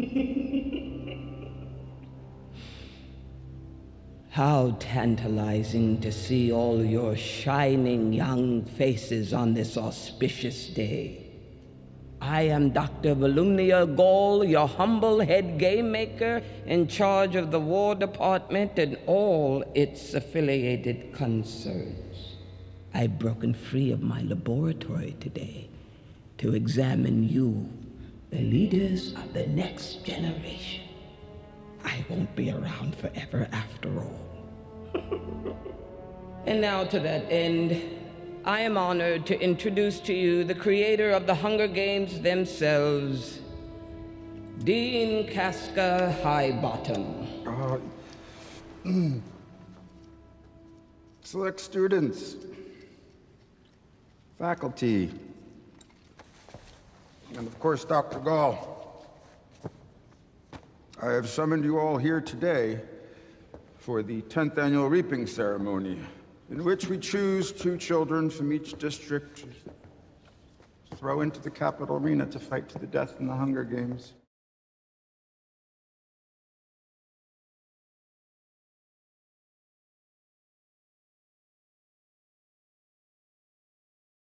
How tantalizing to see all your shining young faces on this auspicious day. I am Dr. Volumnia Gaul, your humble head game maker in charge of the War Department and all its affiliated concerns. I've broken free of my laboratory today to examine you, the leaders of the next generation. I won't be around forever after all. and now to that end, I am honored to introduce to you the creator of the Hunger Games themselves, Dean Casca Highbottom. Uh, select students, faculty, and of course, Dr. Gaul. I have summoned you all here today for the 10th annual reaping ceremony, in which we choose two children from each district to throw into the Capitol arena to fight to the death in the Hunger Games.